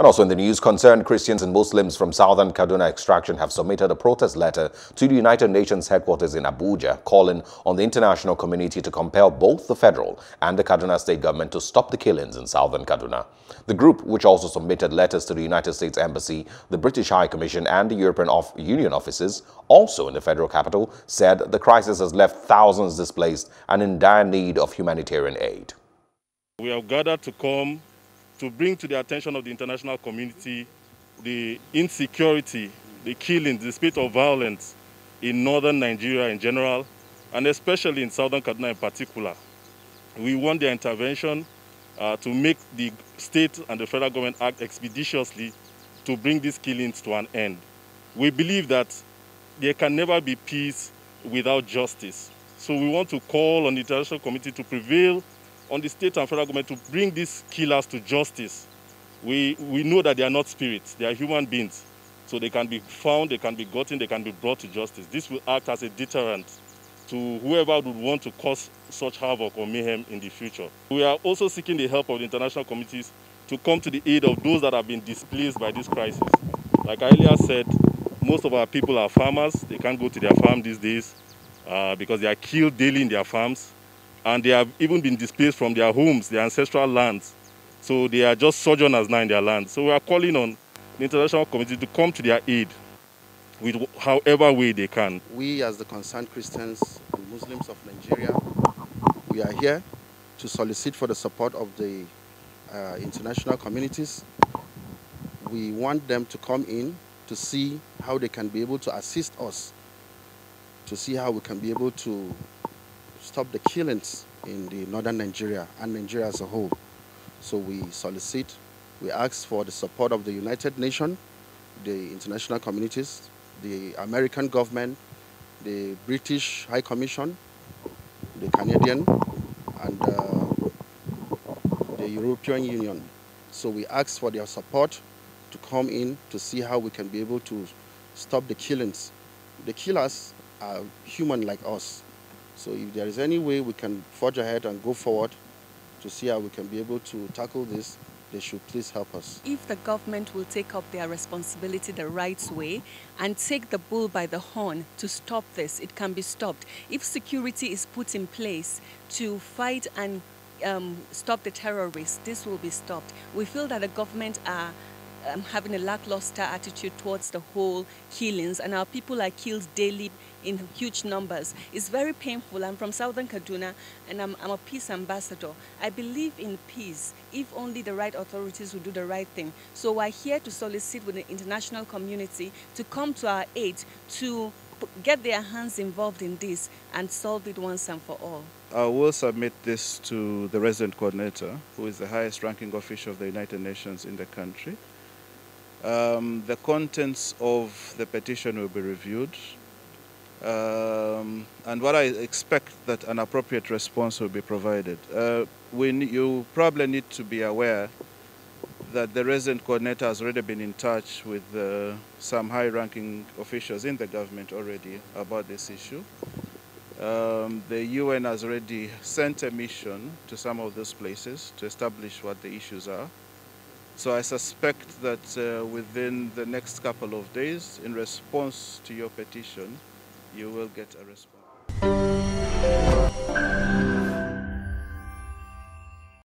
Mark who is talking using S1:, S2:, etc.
S1: And also in the news, concerned Christians and Muslims from southern Kaduna extraction have submitted a protest letter to the United Nations headquarters in Abuja, calling on the international community to compel both the federal and the Kaduna state government to stop the killings in southern Kaduna. The group, which also submitted letters to the United States Embassy, the British High Commission and the European Union offices, also in the federal capital, said the crisis has left thousands displaced and in dire need of humanitarian aid.
S2: We have gathered to come to bring to the attention of the international community the insecurity, the killings, the spate of violence in northern Nigeria in general, and especially in southern Kaduna in particular. We want their intervention uh, to make the state and the federal government act expeditiously to bring these killings to an end. We believe that there can never be peace without justice. So we want to call on the international community to prevail on the state and federal government to bring these killers to justice. We, we know that they are not spirits, they are human beings. So they can be found, they can be gotten, they can be brought to justice. This will act as a deterrent to whoever would want to cause such havoc or mayhem in the future. We are also seeking the help of the international committees to come to the aid of those that have been displaced by this crisis. Like I earlier said, most of our people are farmers. They can't go to their farm these days uh, because they are killed daily in their farms and they have even been displaced from their homes, their ancestral lands. So they are just sojourners now in their land. So we are calling on the international community to come to their aid with however way they can.
S3: We as the concerned Christians and Muslims of Nigeria, we are here to solicit for the support of the uh, international communities. We want them to come in to see how they can be able to assist us, to see how we can be able to stop the killings in the northern Nigeria and Nigeria as a whole. So we solicit, we ask for the support of the United Nations, the international communities, the American government, the British High Commission, the Canadian, and uh, the European Union. So we ask for their support to come in to see how we can be able to stop the killings. The killers are human like us. So if there is any way we can forge ahead and go forward to see how we can be able to tackle this, they should please help us.
S4: If the government will take up their responsibility the right way and take the bull by the horn to stop this, it can be stopped. If security is put in place to fight and um, stop the terrorists, this will be stopped. We feel that the government are um, having a lackluster attitude towards the whole killings and our people are killed daily in huge numbers. It's very painful. I'm from southern Kaduna and I'm, I'm, a peace ambassador. I believe in peace if only the right authorities will do the right thing. So we're here to solicit with the international community to come to our aid to get their hands involved in this and solve it once and for all.
S5: I will submit this to the resident coordinator, who is the highest ranking official of the United Nations in the country. Um, the contents of the petition will be reviewed um, and what I expect that an appropriate response will be provided. Uh, we, you probably need to be aware that the resident coordinator has already been in touch with uh, some high-ranking officials in the government already about this issue. Um, the UN has already sent a mission to some of those places to establish what the issues are. So I suspect that uh, within the next couple of days, in response to your petition, you will get a response.